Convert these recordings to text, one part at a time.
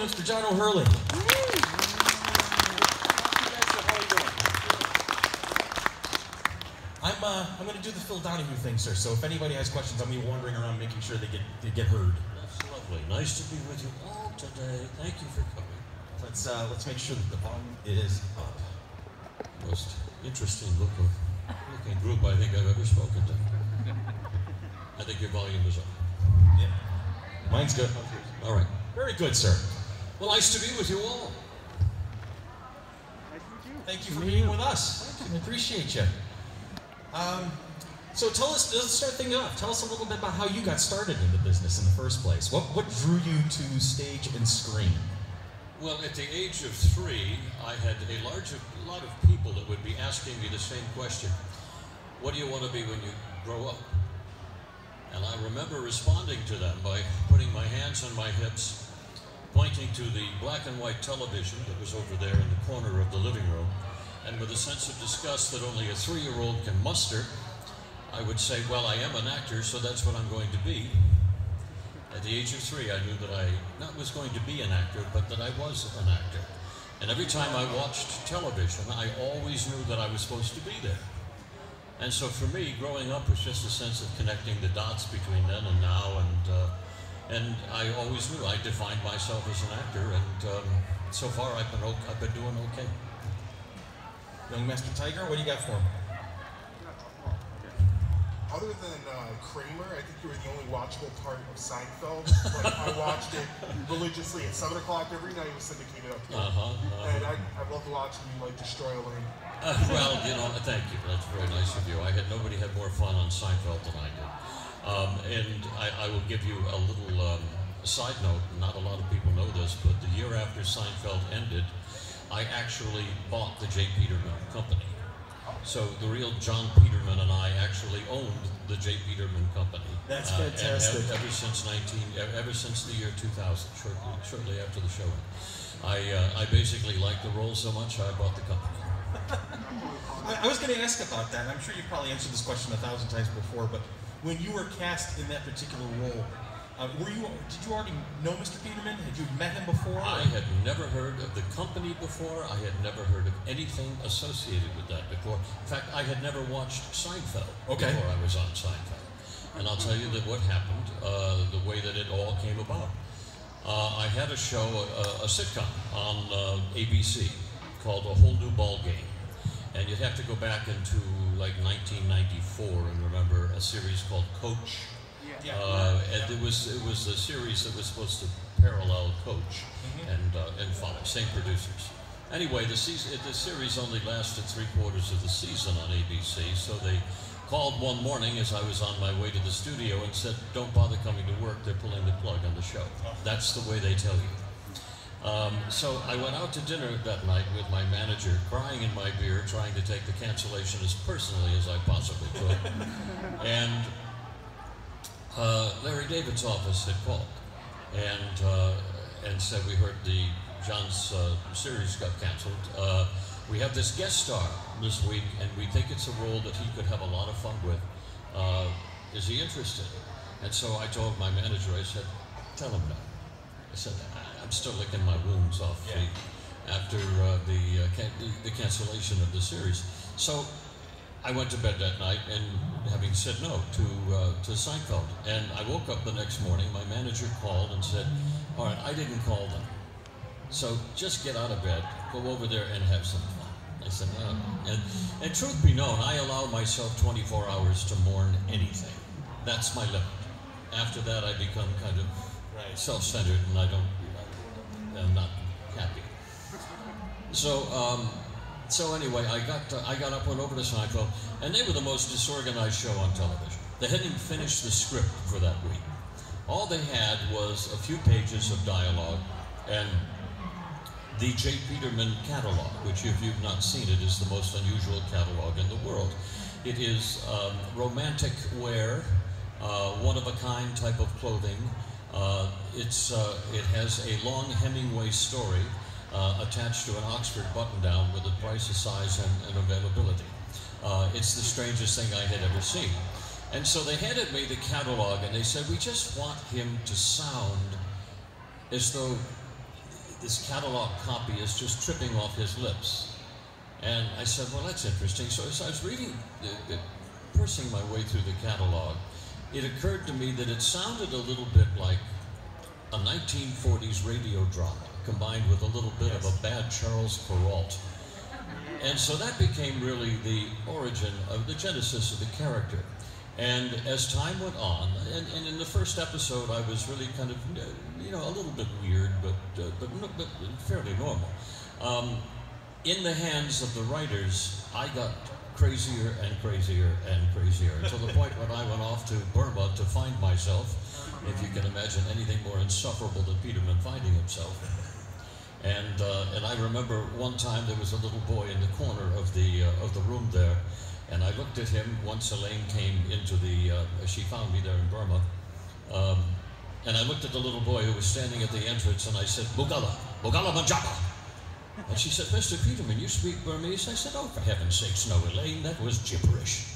Mr. John O'Hurley. I'm uh, I'm going to do the Phil Donahue thing, sir. So if anybody has questions, to be wandering around making sure they get they get heard. That's lovely. Nice to be with you all today. Thank you for coming. Let's uh, let's make sure that the volume is up. Most interesting look of looking group I think I've ever spoken to. I think your volume is up. Yeah. Mine's good. All right. Very good, sir. Well, nice to be with you all. Thank you for being with us. I appreciate you. Um, so tell us, let's start things off. Tell us a little bit about how you got started in the business in the first place. What what drew you to stage and screen? Well, at the age of three, I had a large a lot of people that would be asking me the same question: What do you want to be when you grow up? And I remember responding to them by putting my hands on my hips, pointing to the black and white television that was over there in the corner of the living room, and with a sense of disgust that only a three-year-old can muster, I would say, well, I am an actor, so that's what I'm going to be. At the age of three, I knew that I not was going to be an actor, but that I was an actor. And every time I watched television, I always knew that I was supposed to be there. And so for me, growing up was just a sense of connecting the dots between then and now, and uh, and I always knew I defined myself as an actor, and um, so far I've been I've been doing okay. Young Master Tiger, what do you got for him? Other than uh, Kramer, I think you were the only watchable part of Seinfeld. like I watched it religiously at seven o'clock every night. It was syndicated up here, Uh-huh, uh-huh. and I, I love watching you like destroy Elaine. Uh, well, you know, thank you. That's very nice of you. I had nobody had more fun on Seinfeld than I did. Um, and I, I will give you a little um, side note. Not a lot of people know this, but the year after Seinfeld ended, I actually bought the J. Peterman Company. So the real John Peterman and I actually owned the J. Peterman Company. That's Uh, and fantastic. ev- ever since 19, ever since the year 2000, shortly, shortly after the show. I, uh, I basically liked the role so much I bought the company. I, I was going to ask about that. I'm sure you've probably answered this question a thousand times before, but when you were cast in that particular role, uh, were you? Did you already know Mr. Peterman? Had you met him before? I had never heard of the company before. I had never heard of anything associated with that before. In fact, I had never watched Seinfeld Okay. before I was on Seinfeld. And I'll tell you that what happened, uh, the way that it all came about. Uh, I had a show, a, a sitcom on uh, ABC called A Whole New Ball Game. And you'd have to go back into like 1994 and remember a series called Coach. Yeah. Uh, and it was it was a series that was supposed to parallel Coach and uh, and follow same producers. Anyway, the season the series only lasted three quarters of the season on ABC, so they called one morning as I was on my way to the studio and said, "Don't bother coming to work. They're pulling the plug on the show." That's the way they tell you. Um, so I went out to dinner that night with my manager, crying in my beer, trying to take the cancellation as personally as I possibly could. and uh, Larry David's office had called and uh, and said we heard the John's uh, series got canceled. Uh, we have this guest star this week, and we think it's a role that he could have a lot of fun with. Uh, is he interested? And so I told my manager, I said, tell him no. I said, "I- I'm still licking my wounds off Yeah. the, after uh, the, uh, can- the the cancellation of the series. So I went to bed that night and having said no to uh, to Seinfeld, and I woke up the next morning. My manager called and said, "All right, I didn't call them, so just get out of bed, go over there and have some fun." I said, no. and, and truth be known, I allow myself 24 hours to mourn anything. That's my limit. After that, I become kind of Self-centered, and I don't, I'm not happy. So, um, so anyway, I got uh, I got up, went over to Seinfeld, and they were the most disorganized show on television. They hadn't finished the script for that week. All they had was a few pages of dialogue and the J. Peterman catalog, which, if you've not seen it, is the most unusual catalog in the world. It is um, romantic wear, uh, one of a kind type of clothing. Uh, it's, uh, it has a long Hemingway story uh, attached to an Oxford button down with the price, size, and, and availability. It's the strangest thing I had ever seen. And so they handed me the catalog and they said, We just want him to sound as though this catalog copy is just tripping off his lips. And I said, well, that's interesting. So as I was reading, uh, uh, pursing my way through the catalog, it occurred to me that it sounded a little bit like a 1940s radio drama combined with a little bit yes. of a bad Charles Kuralt. And so that became really the origin of the genesis of the character. And as time went on, and, and in the first episode, I was really kind of, you know, a little bit weird, but, uh, but, but fairly normal. Um, in the hands of the writers, I got crazier and crazier and crazier to the point when I went off to Burma to find myself, if you can imagine anything more insufferable than Peterman finding himself. And, uh, and I remember one time there was a little boy in the corner of the, uh, of the room there, and I looked at him once Elaine came into the, uh, she found me there in Burma. Um, and I looked at the little boy who was standing at the entrance and I said, Bugala, Bugala Manjapa. And she said, Mr. Peterman, you speak Burmese? I said, oh, for heaven's sakes, no, Elaine, that was gibberish.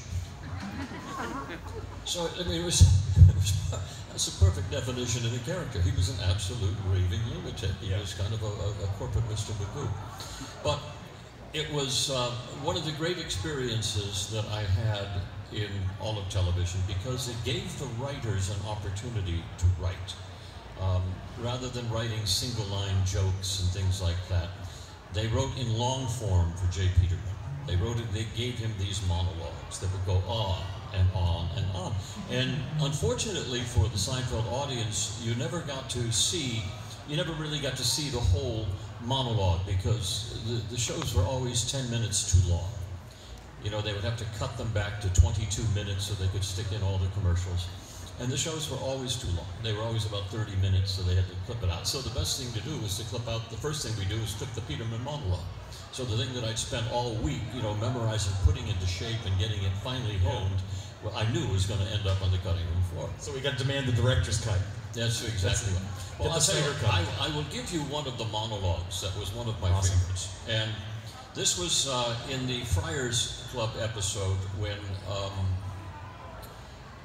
so, I mean, it was, it was, that's a perfect definition of the character. He was an absolute raving lunatic. He yeah. was kind of a, a, a corporate Mr. Magoo. But it was uh, one of the great experiences that I had in all of television because it gave the writers an opportunity to write. Um, rather than writing single line jokes and things like that, they wrote in long form for J. Peterman. They wrote it, they gave him these monologues that would go on and on and on. And unfortunately for the Seinfeld audience, you never got to see, you never really got to see the whole monologue because the, the shows were always 10 minutes too long. You know, they would have to cut them back to 22 minutes so they could stick in all the commercials. And the shows were always too long. They were always about 30 minutes, so they had to clip it out. So the best thing to do was to clip out, the first thing we do is clip the Peterman monologue. So the thing that I'd spent all week, you know, memorizing, putting into shape and getting it finally honed, well, I knew was going to end up on the cutting room floor. So we got to demand the director's cut. That's exactly right. Well, I'll tell you, I, I, will give you one of the monologues that was one of my awesome. favorites. And this was uh, in the Friars Club episode when um,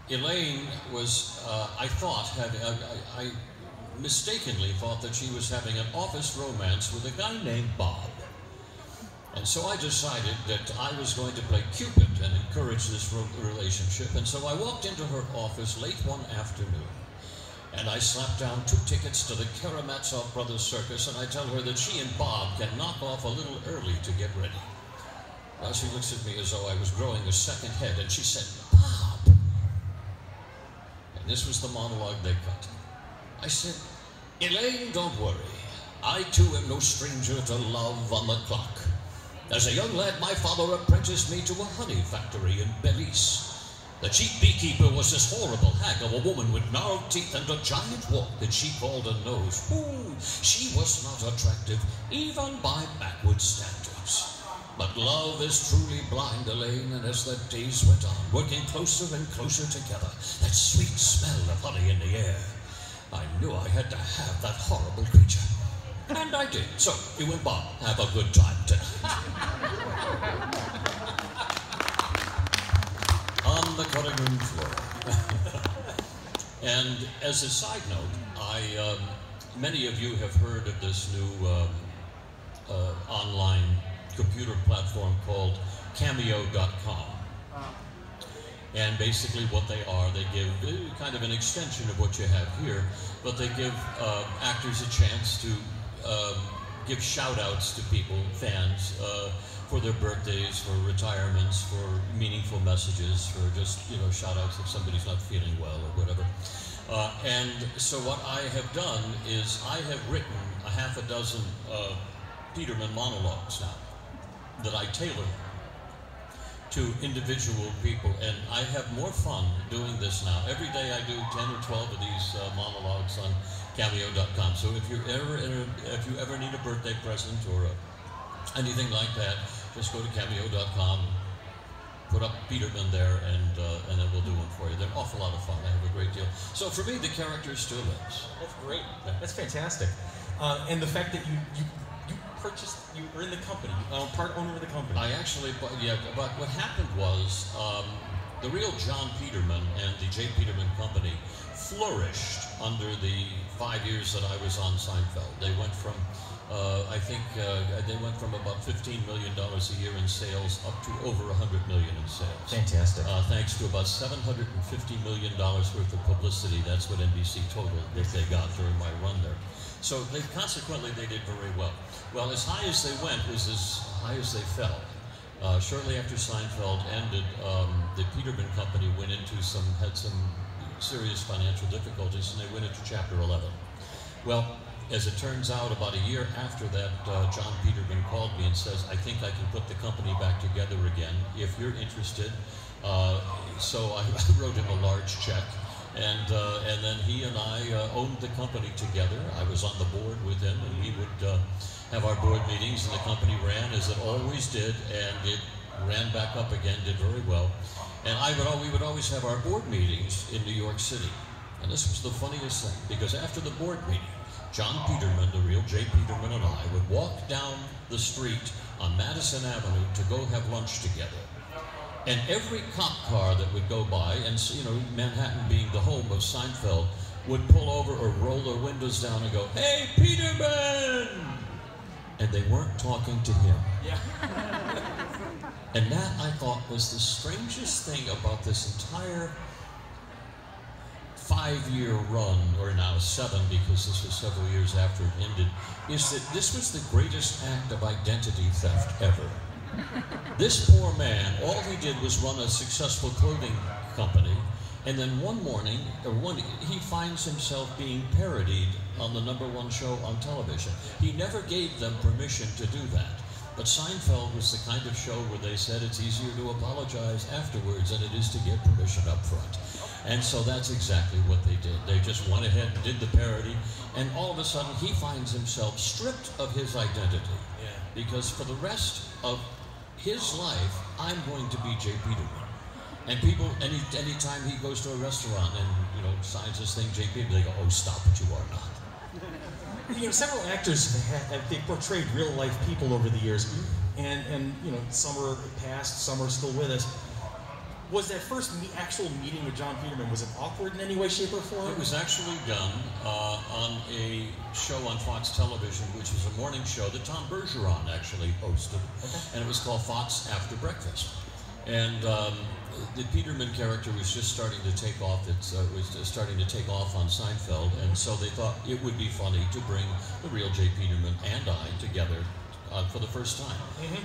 Elaine was, uh, I thought, had, uh, I, mistakenly thought that she was having an office romance with a guy named Bob. And so I decided that I was going to play Cupid and encourage this relationship. And so I walked into her office late one afternoon. And I slapped down two tickets to the Karamazov Brothers Circus, and I tell her that she and Bob can knock off a little early to get ready. Now she looks at me as though I was growing a second head, and she said, Bob. This was the monologue they cut. I said, Elaine, don't worry. I too am no stranger to love on the clock. As a young lad, my father apprenticed me to a honey factory in Belize. The chief beekeeper was this horrible hag of a woman with gnarled teeth and a giant walk that she called a nose. Ooh, she was not attractive, even by backward standards. But love is truly blind, Elaine, and as the days went on, working closer and closer together, that sweet smell of honey in the air, I knew I had to have that horrible creature. And I did. So, you and Bob have a good time tonight. on the cutting room floor. and as a side note, I, um, many of you have heard of this new um, uh, online computer platform called Cameo.com. And basically, what they are, they give uh, kind of an extension of what you have here, but they give uh, actors a chance to um, give shout outs to people, fans. Uh, for their birthdays, for retirements, for meaningful messages, for just, you know, shout outs if somebody's not feeling well or whatever. Uh, and so what I have done is I have written a half a dozen uh, Peterman monologues now that I tailor to individual people. And I have more fun doing this now. Every day I do 10 or 12 of these uh, monologues on cameo.com. So if you're ever if you ever need a birthday present or a, anything like that, just go to cameo.com, put up Peterman there, and uh, and then we'll do one for you. They're an awful lot of fun. I have a great deal. So for me, the character still lives. That's great. That's fantastic. Uh, and the fact that you you you purchased, you were in the company, uh, part owner of the company. I actually, but yeah, but what happened was um, the real John Peterman and the J. Peterman Company flourished under the five years that I was on Seinfeld. They went from Uh, I think uh, they went from about $15 million a year in sales up to over 100 million in sales. Fantastic. Uh, thanks to about $750 million worth of publicity. That's what NBC total that they got during my run there. So they consequently they did very well. Well, as high as they went was as high as they fell. Uh, shortly after Seinfeld ended, um, the Peterman Company went into some had some serious financial difficulties, and they went into Chapter 11. Well, as it turns out, about a year after that, uh, John Peterman called me and says, I think I can put the company back together again if you're interested. Uh, so I wrote him a large check. And, uh, and then he and I uh, owned the company together. I was on the board with him, and we would uh, have our board meetings, and the company ran as it always did, and it ran back up again, did very well. And I would, we would always have our board meetings in New York City. And this was the funniest thing, because after the board meeting, John Peterman, the real J. Peterman, and I would walk down the street on Madison Avenue to go have lunch together. And every cop car that would go by, and you know, Manhattan being the home of Seinfeld, would pull over or roll their windows down and go, Hey, Peterman! And they weren't talking to him. Yeah. and that, I thought, was the strangest thing about this entire five-year run, or now seven, because this was several years after it ended, is that this was the greatest act of identity theft ever. This poor man, all he did was run a successful clothing company, and then one morning, or one, he finds himself being parodied on the number one show on television. He never gave them permission to do that. But Seinfeld was the kind of show where they said it's easier to apologize afterwards than it is to get permission up front. And so that's exactly what they did. They just went ahead and did the parody, and all of a sudden he finds himself stripped of his identity. Yeah. Because for the rest of his life, I'm going to be J. Peterman. And people, any anytime he goes to a restaurant and you know signs this thing, J. Peterman, they go, "Oh, stop it, you are not." You know, several actors have, have they portrayed real life people over the years, and and you know some are past, some are still with us. Was that first me- actual meeting with John Peterman was it awkward in any way, shape, or form? It was actually done uh, on a show on Fox Television, which was a morning show that Tom Bergeron actually hosted, and it was called Fox After Breakfast. And um, the Peterman character was just starting to take off. It uh, was starting to take off on Seinfeld, and so they thought it would be funny to bring the real J. Peterman and I together uh, for the first time.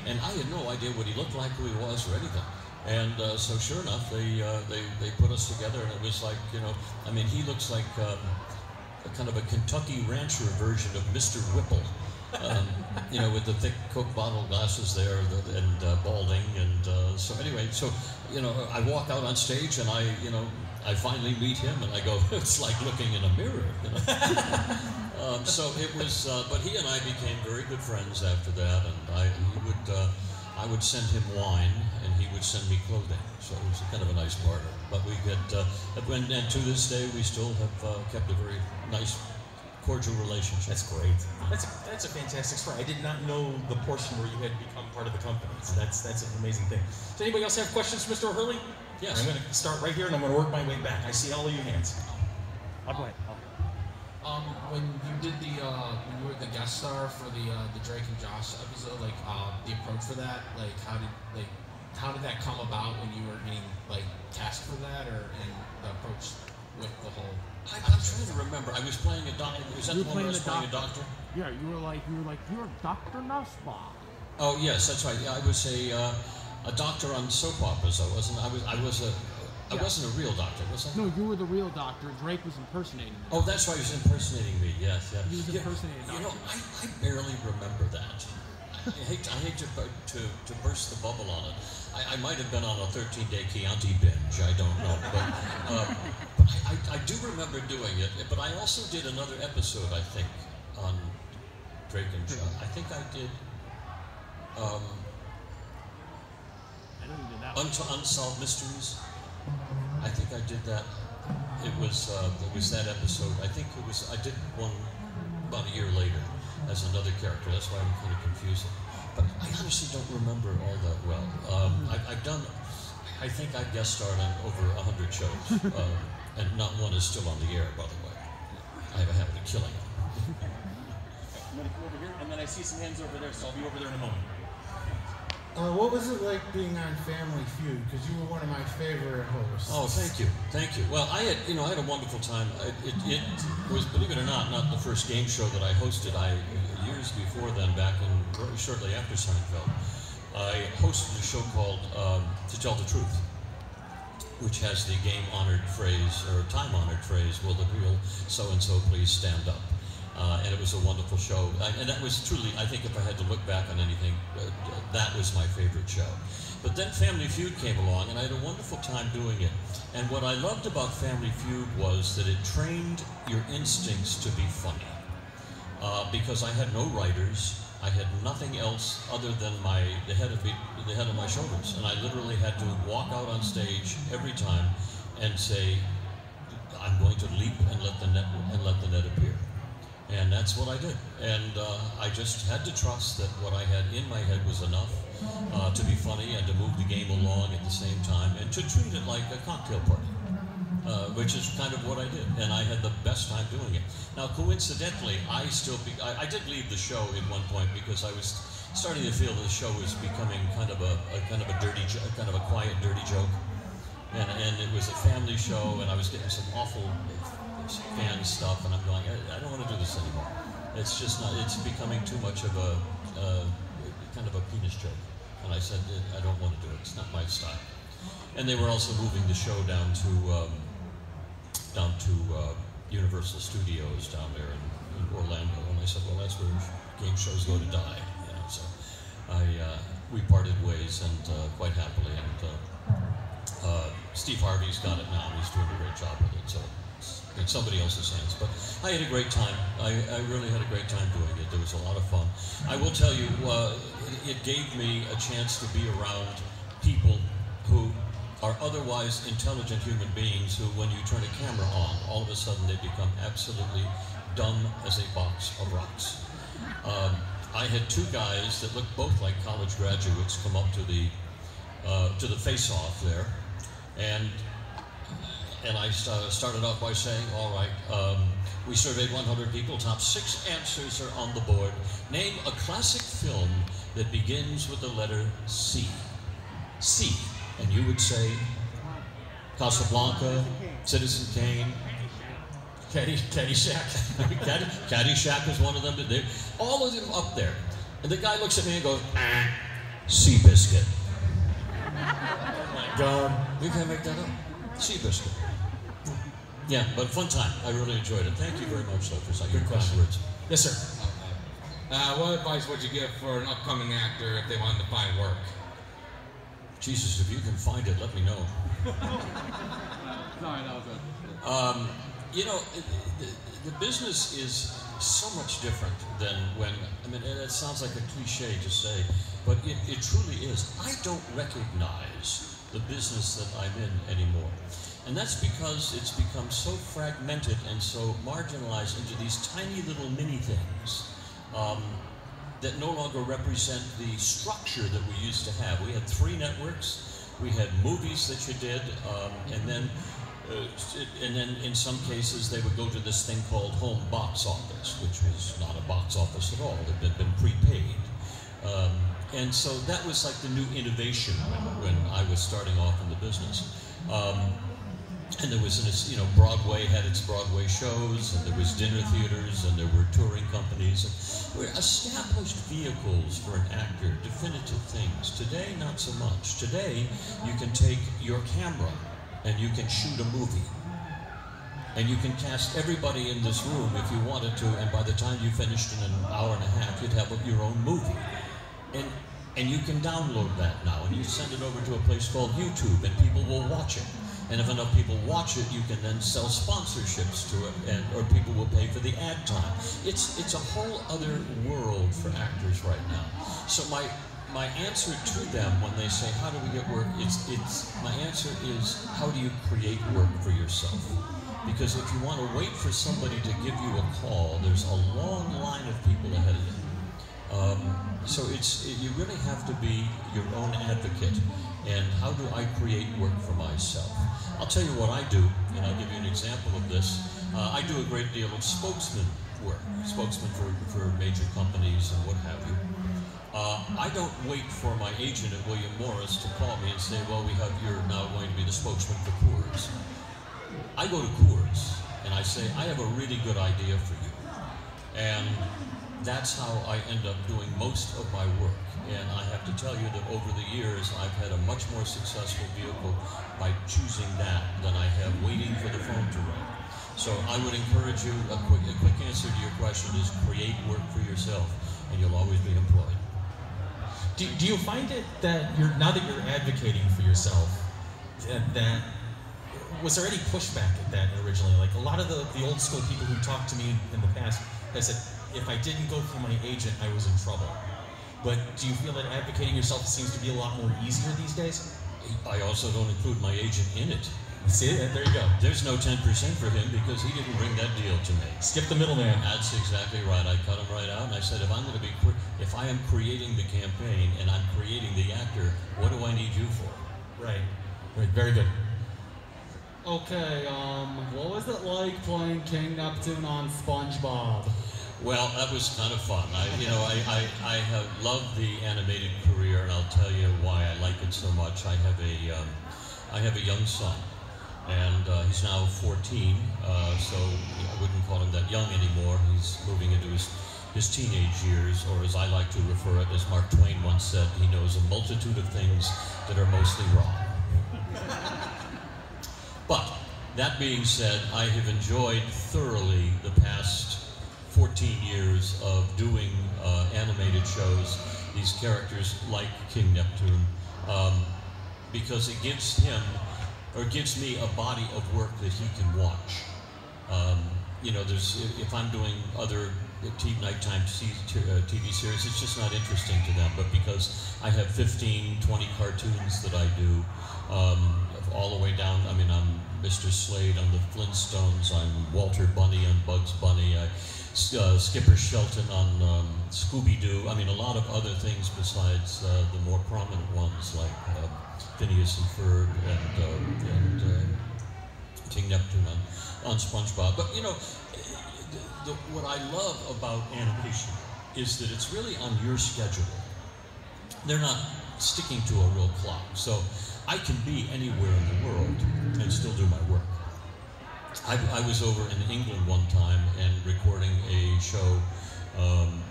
And I had no idea what he looked like, who he was, or anything. And uh, so, sure enough, they, uh, they they put us together, and it was like you know, I mean, he looks like um, a kind of a Kentucky rancher version of Mr. Whipple. Um, you know, with the thick Coke bottle glasses there the, and uh, balding. And uh, so, anyway, so, you know, I walk out on stage and I, you know, I finally meet him and I go, it's like looking in a mirror. You know? um, so it was, uh, but he and I became very good friends after that. And I, he would, uh, I would send him wine and he would send me clothing. So it was a kind of a nice barter. But we get, uh, and, and to this day, we still have uh, kept a very nice, cordial relationship. That's great. That's a, that's a fantastic story. I did not know the portion where you had become part of the company. So that's that's an amazing thing. Does anybody else have questions for Mr. O'Hurley? Yes. I'm going to start right here and I'm going to work my way back. I see all of your hands. I'll go ahead. Um, when you did the uh, when you were the guest star for the uh, the Drake and Josh episode, like uh, the approach for that, like how did like how did that come about when you were getting like tasked for that, or and the approach with the whole? I, I'm trying to remember. I was playing a doctor. Was that You the were one where I was playing playing the a doctor? Yeah, you were like you were like you're Doctor Nussbaum. Oh yes, that's right. Yeah, I was a uh, a doctor on soap operas. I wasn't. I was. I was a. I Yeah. wasn't a real doctor, was I? No, you were the real doctor. Drake was impersonating. Oh, that's why he was impersonating me. Yes, yes. He was Yeah, impersonating You know, I, I barely remember that. I hate, I hate to, to, to burst the bubble on it. I, I might have been on a 13-day Chianti binge. I don't know, but, um, but I, I, do remember doing it. But I also did another episode, I think, on Drake and John. I think I did um, I know you did that. Unto Unsolved Mysteries. I think I did that. It was uh, it was that episode. I think it was I did one about a year later as another character. That's why I'm kind of confusing. But I honestly don't remember all that well. Um, I, I've done. I think I've guest starred on over a hundred shows, um, and not one is still on the air. By the way, I have a habit of killing them. I'm going to come over here, and then I see some hands over there, so I'll be over there in a moment. Uh, what was it like being on Family Feud? Because you were one of my favorite hosts. Oh, thank you, thank you. Well, I had, you know, I had a wonderful time. It, it, it was, believe it or not, not the first game show that I hosted. I years before then, back in shortly after Seinfeld, I hosted a show called um, "To Tell the Truth," which has the game-honored phrase or time-honored phrase, "Will the real so and so please stand up?" Uh, and it was a wonderful show. I, and that was truly, I think, if I had to look back on anything, uh, that was my favorite show. But then Family Feud came along, and I had a wonderful time doing it. And what I loved about Family Feud was that it trained your instincts to be funny. Uh, because I had no writers, I had nothing else other than my the head of me, the head of my shoulders, and I literally had to walk out on stage every time and say, "I'm going to leap and let the net and let the net appear." And that's what I did. And uh, I just had to trust that what I had in my head was enough uh, to be funny and to move the game along at the same time and to treat it like a cocktail party. Uh, which is kind of what I did, and I had the best time doing it. Now, coincidentally, I still be, I, I, did leave the show at one point because I was starting to feel the show was becoming kind of a, a kind of a dirty, kind of a quiet, dirty joke, and and it was a family show, and I was getting some awful fan stuff, and I'm going, I, I don't want to do this anymore. It's just not. It's becoming too much of a uh, kind of a penis joke, and I said I don't want to do it. It's not my style. And they were also moving the show down to. Um, down to uh, Universal Studios down there in, in, Orlando, and I said, well, that's where game shows go to die. You know, so I uh, we parted ways and uh, quite happily, and uh, Steve Harvey's got it now. He's doing a great job with it. So it's in somebody else's hands. But I had a great time. I, I really had a great time doing it. There was a lot of fun. I will tell you, uh, it, it gave me a chance to be around people who are otherwise intelligent human beings who, when you turn a camera on, all of a sudden they become absolutely dumb as a box of rocks. Um, I had two guys that looked both like college graduates come up to the uh, to the face-off there, and and I started off by saying, "All right, um, we surveyed 100 people. Top six answers are on the board. Name a classic film that begins with the letter C. C." and you would say Casablanca, Citizen Kane, Caddy, Caddyshack. Caddy, Caddyshack was one of them. They, all of them up there. And the guy looks at me and goes, ah, Seabiscuit. oh my God. You can't make that up. Seabiscuit. Yeah, but fun time. I really enjoyed it. Thank you very much, though, for saying Good question. words. Yes, sir. Uh, what advice would you give for an upcoming actor if they wanted to find work? Jesus, if you can find it, let me know. Sorry, that was a. Um, you know, the, the, business is so much different than when, I mean, it, sounds like a cliche to say, but it, it truly is. I don't recognize the business that I'm in anymore. And that's because it's become so fragmented and so marginalized into these tiny little mini things. Um, that no longer represent the structure that we used to have. We had three networks. We had movies that you did, um, and then uh, and then in some cases they would go to this thing called home box office, which was not a box office at all. It had been prepaid. Um, and so that was like the new innovation when, I was starting off in the business. Um, and there was, an, you know, Broadway had its Broadway shows, and there was dinner theaters, and there were touring companies. And were established vehicles for an actor, definitive things. Today, not so much. Today, you can take your camera and you can shoot a movie. And you can cast everybody in this room if you wanted to, and by the time you finished in an hour and a half, you'd have your own movie. And you can download that now, and you send it over to a place called YouTube, and people will watch it. And if enough people watch it, you can then sell sponsorships to it, and or people will pay for the ad time. It's it's a whole other world for actors right now. So my my answer to them when they say, "How do we get work?" It's it's my answer is, "How do you create work for yourself?" Because if you want to wait for somebody to give you a call, there's a long line of people ahead of you. Um, so it's you really have to be your own advocate. And how do I create work for myself? I'll tell you what I do, and I'll give you an example of this. Uh, I do a great deal of spokesman work, spokesman for, for major companies and what have you. Uh, I don't wait for my agent at William Morris to call me and say, well, we have, you're now going to be the spokesman for Coors. I go to Coors and I say, I have a really good idea for you. And that's how I end up doing most of my work. And I have to tell you that over the years, I've had a much more successful vehicle by choosing that than I have waiting for the phone to ring. So I would encourage you, a quick, a quick answer to your question is create work for yourself, and you'll always be employed. Do, do you find it that you're now that you're advocating for yourself, that, was there any pushback at that originally? Like a lot of the, the old school people who talked to me in the past, they said if I didn't go through my agent, I was in trouble. But do you feel that advocating yourself seems to be a lot more easier these days? I also don't include my agent in it. See, there you go. There's no 10% for him because he didn't bring that deal to me. Skip the middleman. That's exactly right. I cut him right out and I said, if I'm going to be, if I am creating the campaign and I'm creating the actor, what do I need you for? Right. Right. Very good. Okay, um, what was it like playing King Neptune on SpongeBob? Well, that was kind of fun. I, you know, I, I, I have loved the animated career, and I'll tell you why I like it so much. I have a, um, I have a young son, and uh, he's now 14, uh, so I wouldn't call him that young anymore. He's moving into his, his teenage years, or as I like to refer it, as Mark Twain once said, he knows a multitude of things that are mostly wrong. but that being said, I have enjoyed thoroughly the 14 years of doing uh, animated shows, these characters like King Neptune, um, because it gives him, or gives me a body of work that he can watch. Um, you know, there's if I'm doing other TV, nighttime TV series, it's just not interesting to them. But because I have 15, 20 cartoons that I do, um, all the way down, I mean, I'm Mr. Slate on the Flintstones, I'm Walter Bunny on Bugs Bunny, I, uh, Skipper Shelton on um, Scooby Doo. I mean, a lot of other things besides uh, the more prominent ones like uh, Phineas and Ferb and, uh, and uh, King Neptune on, on SpongeBob. But you know, the, the, what I love about animation is that it's really on your schedule. They're not sticking to a real clock. So I can be anywhere in the world and still do my work. I, I, was over in England one time and recording a show um,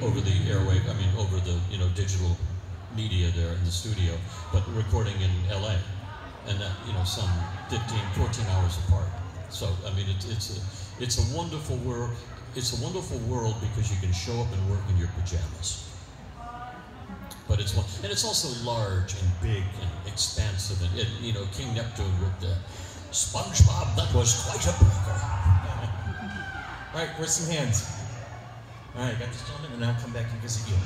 over the airwave, I mean, over the, you know, digital media there in the studio, but recording in LA. And that, you know, some 15, 14 hours apart. So, I mean, it, it's, a, it's a wonderful world. It's a wonderful world because you can show up and work in your pajamas. But it's one, and it's also large and big and expansive. And, and you know, King Neptune with the SpongeBob, that was quite a breaker. All right, where's some hands? All right, got this gentleman, and I'll come back and visit you.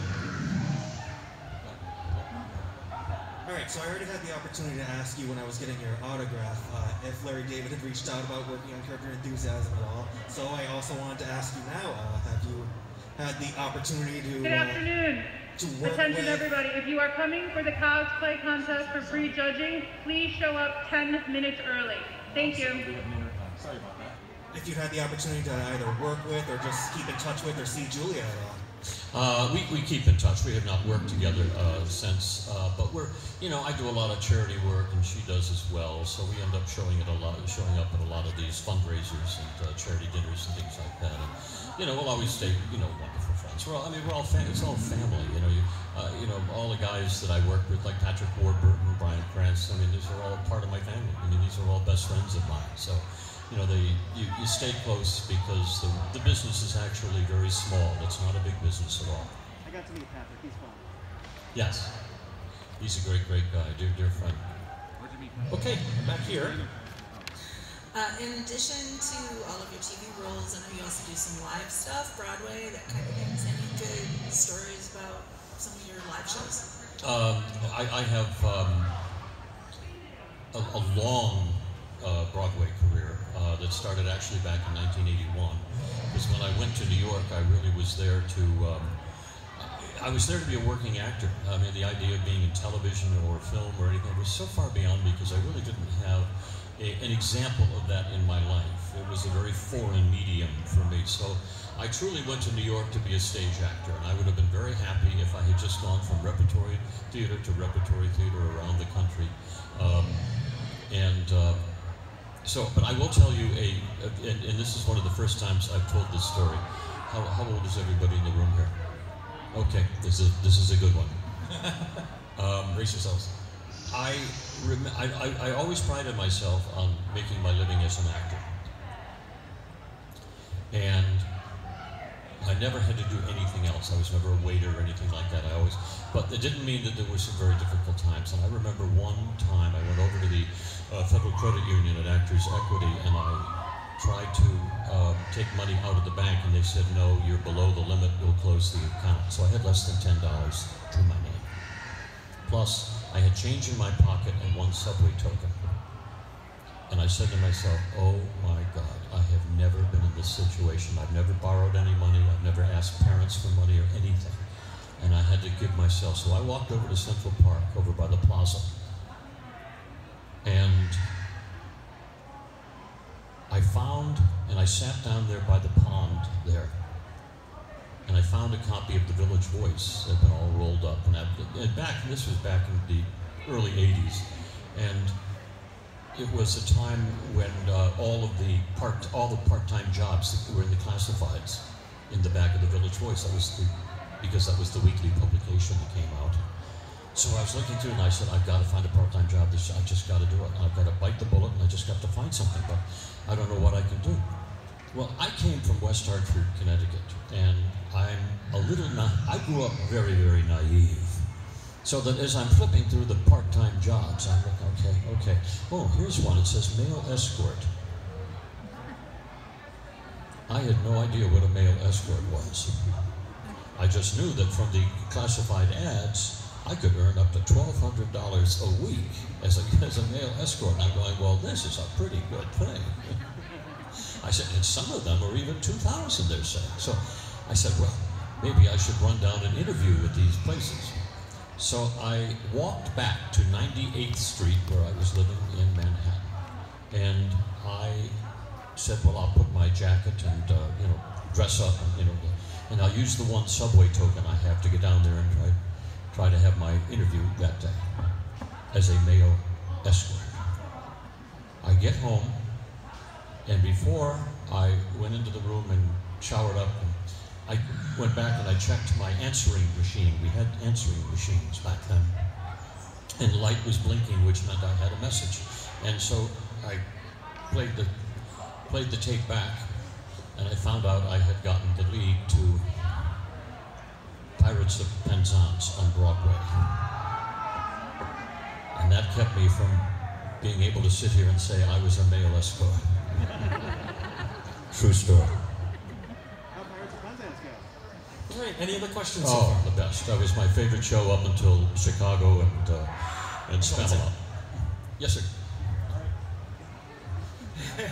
All right, so I already had the opportunity to ask you when I was getting your autograph uh, if Larry David had reached out about working on Curb Your Enthusiasm at all. So I also wanted to ask you now, uh, have you had the opportunity to... Good afternoon. To work Attention everybody, if you are coming for the cosplay contest for free judging, please show up 10 minutes early. Thank you. Sorry about that. If you've had the opportunity to either work with or just keep in touch with or see Julia at all. Uh, we, we keep in touch. We have not worked together uh, since, uh, but we're, you know, I do a lot of charity work and she does as well. So we end up showing at a lot, showing up at a lot of these fundraisers and uh, charity dinners and things like that. And, you know, we'll always stay, you know, wonderful friends. We're all, I mean, we're all fam- it's all family. You know, you, uh, you know, all the guys that I work with, like Patrick Warburton, Bryan Cranston. I mean, these are all part of my family. I mean, these are all best friends of mine. So you know, they, you, you stay close because the, the business is actually very small. It's not a big business at all. I got to meet Patrick. He's fun. Yes. He's a great, great guy, dear, dear friend. Where'd you meet Okay, back here. Uh, in addition to all of your TV roles, I know you also do some live stuff, Broadway, that kind of thing. Any good stories about some of your live shows? Um, I, I have um, a, a long uh, Broadway career uh, that started actually back in 1981. Because when I went to New York, I really was there to. Um, I was there to be a working actor. I mean, the idea of being in television or film or anything was so far beyond me because I really didn't have a, an example of that in my life. It was a very foreign medium for me. So I truly went to New York to be a stage actor, and I would have been very happy if I had just gone from repertory theater to repertory theater around the country. Um, and uh, so, but I will tell you a, a- and, and this is one of the first times I've told this story. How, how old is everybody in the room here? Okay, this is this is a good one. Um, Brace yourselves. I, I, I always prided myself on making my living as an actor. And I never had to do anything else. I was never a waiter or anything like that. I always, but it didn't mean that there were some very difficult times. And I remember one time I went over to the uh, Federal Credit Union at Actors Equity and I tried to uh, take money out of the bank and they said, no, you're below the limit, we'll close the account. So I had less than $10 to my name. Plus, I had change in my pocket and one subway token. And I said to myself, oh my God, I have never been in this situation. I've never borrowed any money. I've never asked parents for money or anything. And I had to give myself. So I walked over to Central Park, over by the plaza. And I found, and I sat down there by the pond there. And I found a copy of the Village Voice that had been all rolled up. And, I, and back, this was back in the early 80s. And it was a time when uh, all of the part, all the part-time jobs that were in the classifieds in the back of the Village Voice. That was the, because that was the weekly publication that came out. So I was looking through and I said, I've got to find a part-time job. This, I just got to do it. I've got to bite the bullet and I just got to find something, but I don't know what I can do. Well, I came from West Hartford, Connecticut, and I'm a little not, I grew up very, very naive. So that as I'm flipping through the part-time jobs, I'm like, okay, okay. Oh, here's one. It says male escort. I had no idea what a male escort was. I just knew that from the classified ads, I could earn up to $1,200 a week as a, as a male escort. And I'm going, well, this is a pretty good thing. I said, and some of them are even 2,000, they're saying. So I said, well, maybe I should run down and interview with these places. So I walked back to 98th Street where I was living in Manhattan. And I said, well, I'll put my jacket and, uh, you know, dress up and, you know, and I'll use the one subway token I have to get down there and try, try to have my interview that day as a male escort. I get home, and before I went into the room and showered up, I went back and I checked my answering machine. We had answering machines back then. And light was blinking, which meant I had a message. And so I played the, played the tape back, and I found out I had gotten the lead to Pirates of Penzance on Broadway. And that kept me from being able to sit here and say I was a male escort. True story. How Pirates of Penzance go? All right, any other questions? Oh, far? the best. That was my favorite show up until Chicago and uh, and Someone Spamalot. Yes, sir.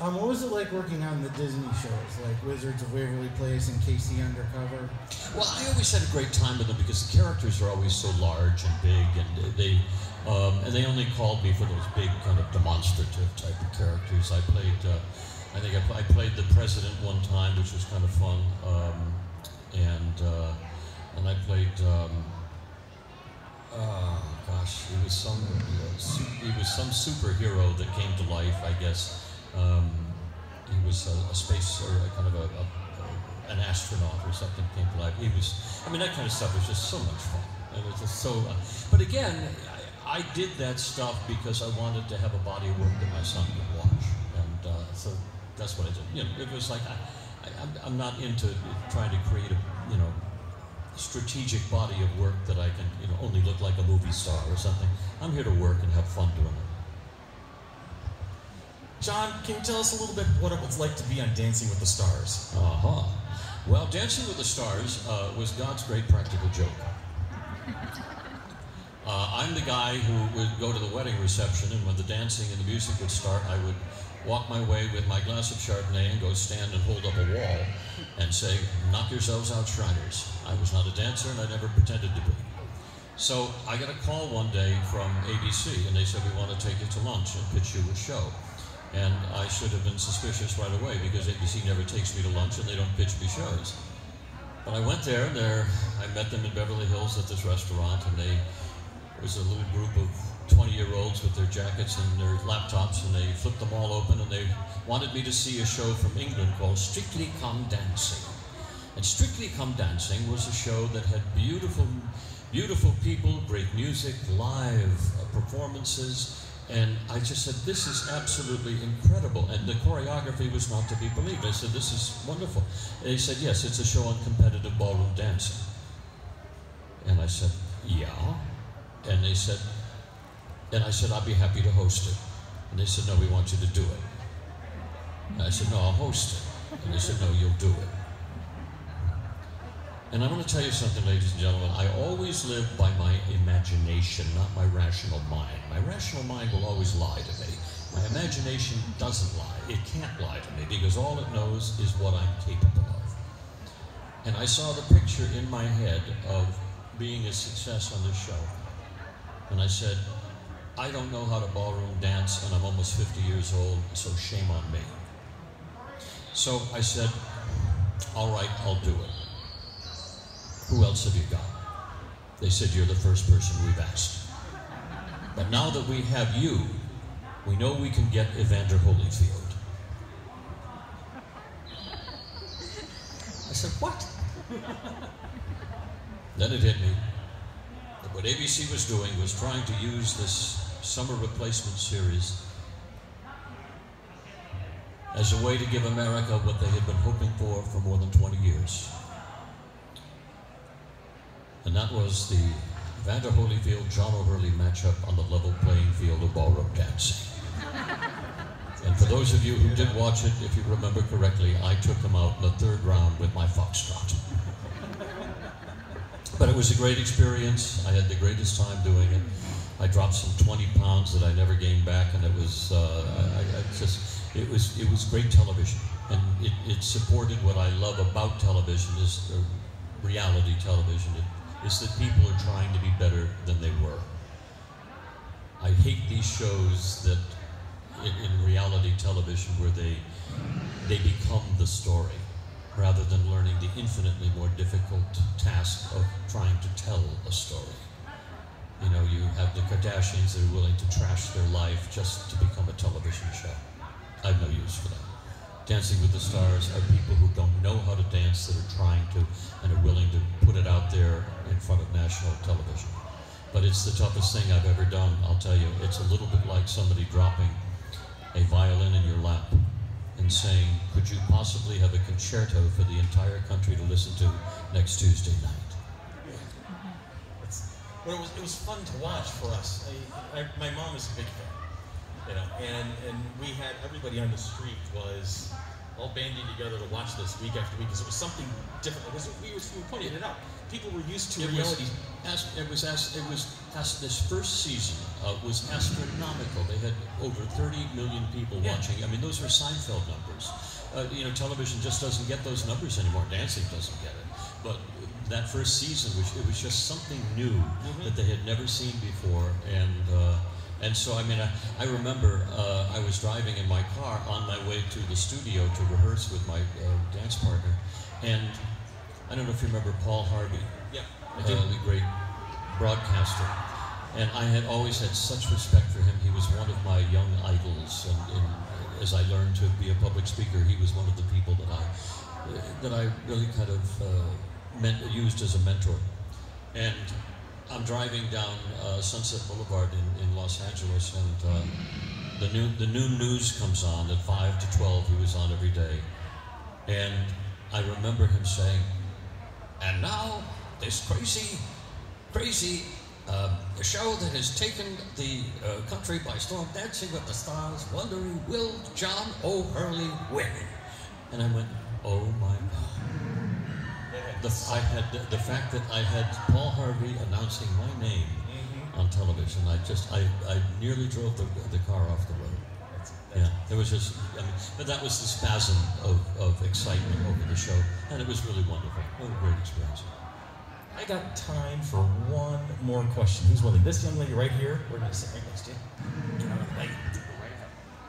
Um, what was it like working on the Disney shows, like Wizards of Waverly Place and K.C. Undercover? Well, I always had a great time with them because the characters are always so large and big, and they um, and they only called me for those big kind of demonstrative type of characters. I played, uh, I think I, I played the president one time, which was kind of fun, um, and uh, and I played. Um, oh gosh, he was some he was some superhero that came to life, I guess. Um, he was a, a space or a kind of a, a- an astronaut or something came to life. He was, I mean, that kind of stuff was just so much fun. It was just so. Uh, but again, I, I did that stuff because I wanted to have a body of work that my son could watch, and uh, so that's what I did. You know, it was like I, I'm not into trying to create a, you know, strategic body of work that I can, you know, only look like a movie star or something. I'm here to work and have fun doing it. John, can you tell us a little bit what it was like to be on Dancing with the Stars? Uh-huh. Well, Dancing with the Stars uh, was God's great practical joke. Uh, I'm the guy who would go to the wedding reception, and when the dancing and the music would start, I would walk my way with my glass of Chardonnay and go stand and hold up a wall and say, knock yourselves out, Shriners. I was not a dancer, and I never pretended to be. So I got a call one day from ABC, and they said, We want to take you to lunch and pitch you a show. And I should have been suspicious right away because ABC never takes me to lunch and they don't pitch me shows. But I went there, and there I met them in Beverly Hills at this restaurant, and they it was a little group of 20 year olds with their jackets and their laptops, and they flipped them all open, and they wanted me to see a show from England called Strictly Come Dancing. And Strictly Come Dancing was a show that had beautiful, beautiful people, great music, live uh, performances, and I just said, this is absolutely incredible. And the choreography was not to be believed. I said, this is wonderful. And he said, yes, it's a show on competitive ballroom dancing. And I said, yeah. And they said, and I said, I'd be happy to host it. And they said, no, we want you to do it. And I said, no, I'll host it. And they said, no, you'll do it. And I'm going to tell you something, ladies and gentlemen. I always live by my imagination, not my rational mind. My rational mind will always lie to me. My imagination doesn't lie. It can't lie to me because all it knows is what I'm capable of. And I saw the picture in my head of being a success on this show. And I said, I don't know how to ballroom dance, and I'm almost 50 years old, so shame on me. So I said, all right, I'll do it. Who else have you got? They said, You're the first person we've asked. But now that we have you, we know we can get Evander Holyfield. I said, What? then it hit me that what ABC was doing was trying to use this summer replacement series as a way to give America what they had been hoping for for more than 20 years and that was the Evander Holyfield John O'Hurley matchup on the level playing field of ballroom dancing. And for those of you who did watch it, if you remember correctly, I took him out in the third round with my foxtrot. But it was a great experience. I had the greatest time doing it. I dropped some 20 pounds that I never gained back, and it was uh, I, I just it was it was great television, and it, it supported what I love about television is reality television. It, is that people are trying to be better than they were. I hate these shows that in, in reality television where they they become the story rather than learning the infinitely more difficult task of trying to tell a story. You know, you have the Kardashians that are willing to trash their life just to become a television show. I have no use for that. Dancing with the Stars are people who don't know how to dance that are trying to and are willing to put it out there in front of national television. But it's the toughest thing I've ever done, I'll tell you. It's a little bit like somebody dropping a violin in your lap and saying, could you possibly have a concerto for the entire country to listen to next Tuesday night? Well, it was, it was fun to watch for us. I, I, my mom is a big fan, you know, and, and we had everybody on the street was all banding together to watch this week after week because it was something different. It was, we, were, we were pointing it out. People were used to it reality. Was, it was as, it was as this first season uh, was astronomical. They had over 30 million people Yeah. watching. I mean, those are Seinfeld numbers. Uh, you know, television just doesn't get those numbers anymore. Dancing doesn't get it. But that first season, which it was just something new that they had never seen before, and uh, and so I mean, I, I remember uh, I was driving in my car on my way to the studio to rehearse with my uh, dance partner, and I don't know if you remember Paul Harvey. Yeah, I uh, do. the great broadcaster. And I had always had such respect for him. He was one of my young idols, and, and as I learned to be a public speaker, he was one of the people that I that I really kind of uh, meant, used as a mentor. And I'm driving down uh, Sunset Boulevard in, in Los Angeles, and uh, the new the noon news comes on at five to twelve. He was on every day, and I remember him saying, "And now this crazy, crazy." Uh, show that has taken the uh, country by storm, Dancing with the Stars, wondering, will John O'Hurley win? And I went, oh my God. The, I had the, the fact that I had Paul Harvey announcing my name mm-hmm. on television. I just I, I nearly drove the, the car off the road. Yeah, there was just I mean, but that was the spasm of, of excitement over the show, and it was really wonderful. What a mm-hmm. great experience. I got time for one more question. Who's willing? This young lady right here. We're gonna sit right next to you.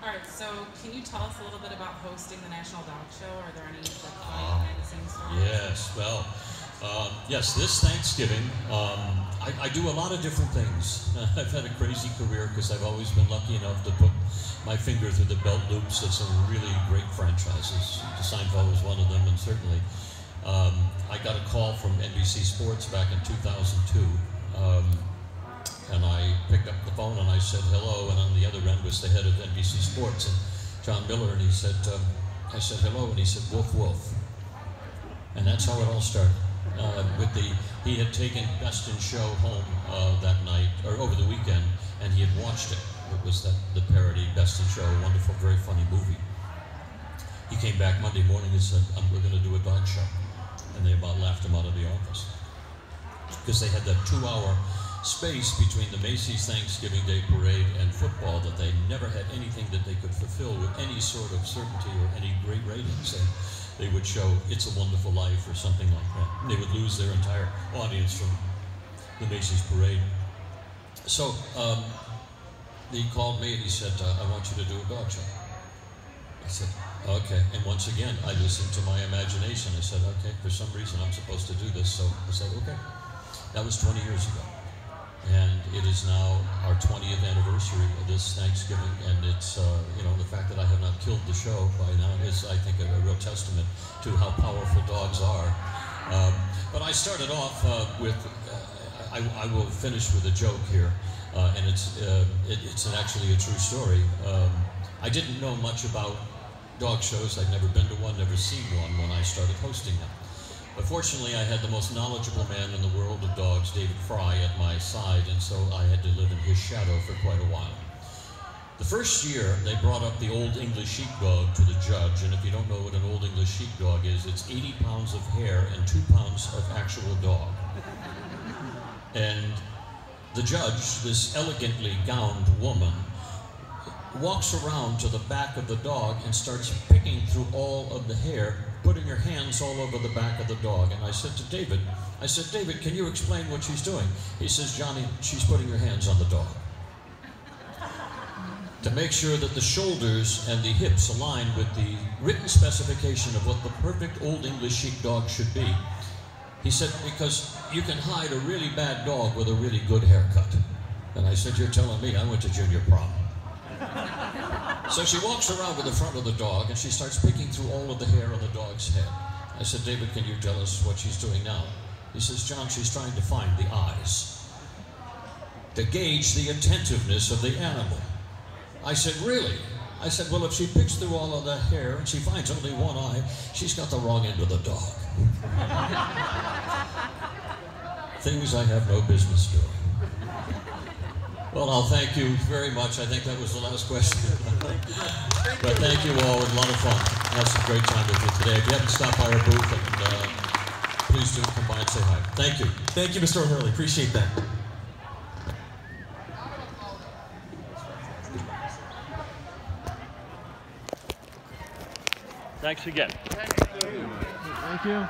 All right, so can you tell us a little bit about hosting the National Dog Show? Are there any like funny behind the scenes stories? Yes, well, um, yes, this Thanksgiving, um, I, I do a lot of different things. I've had a crazy career because I've always been lucky enough to put my finger through the belt loops of some really great franchises. Seinfeld was one of them, and certainly um, I got a call from NBC Sports back in 2002. Um, and I picked up the phone and I said hello, and on the other end was the head of NBC Sports, and John Miller, and he said, um, I said hello, and he said, Wolf Wolf. And that's how it all started. Uh, with the, he had taken Best in Show home uh, that night, or over the weekend, and he had watched it. It was that, the parody Best in Show, a wonderful, very funny movie. He came back Monday morning and said, um, we're going to do a dog show. And they about laughed him out of the office. Because they had that two hour space between the Macy's Thanksgiving Day Parade and football that they never had anything that they could fulfill with any sort of certainty or any great ratings. And they would show It's a Wonderful Life or something like that. They would lose their entire audience from the Macy's Parade. So um, he called me and he said, uh, I want you to do a dog show. I said, okay. And once again, I listened to my imagination. I said, okay, for some reason I'm supposed to do this. So I said, okay. That was 20 years ago. And it is now our 20th anniversary of this Thanksgiving. And it's, uh, you know, the fact that I have not killed the show by now is, I think, a, a real testament to how powerful dogs are. Um, but I started off uh, with, uh, I, I will finish with a joke here. Uh, and it's, uh, it, it's an, actually a true story. Um, I didn't know much about dog shows. I'd never been to one, never seen one when I started hosting them. But fortunately, I had the most knowledgeable man in the world of dogs, David Frei, at my side, and so I had to live in his shadow for quite a while. The first year, they brought up the old English sheepdog to the judge, and if you don't know what an old English sheepdog is, it's 80 pounds of hair and 2 pounds of actual dog. And the judge, this elegantly gowned woman, walks around to the back of the dog and starts picking through all of the hair, putting her hands all over the back of the dog. And I said to David, I said, David, can you explain what she's doing? He says, Johnny, she's putting her hands on the dog. To make sure that the shoulders and the hips align with the written specification of what the perfect Old English sheepdog should be. He said, because you can hide a really bad dog with a really good haircut. And I said, you're telling me I went to junior prom. So she walks around with the front of the dog and she starts picking through all of the hair on the dog's head. I said, David, can you tell us what she's doing now? He says, John, she's trying to find the eyes. To gauge the attentiveness of the animal. I said, really? I said, well, if she picks through all of the hair and she finds only one eye, she's got the wrong end of the dog. Things I have no business doing. Well, I'll thank you very much. I think that was the last question. but thank you all. It was a lot of fun. I had some great time with you today. If you haven't stopped by our booth, and, uh, please do come by and say hi. Thank you. Thank you, Mr. O'Hurley. Appreciate that. Thanks again. Thank you.